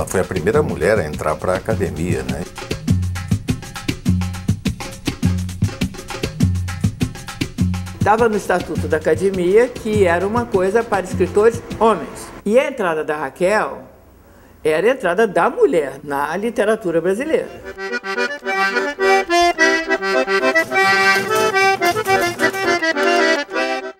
ela foi a primeira mulher a entrar para a academia, né? Estava no Estatuto da Academia que era uma coisa para escritores homens. E a entrada da Raquel era a entrada da mulher na literatura brasileira.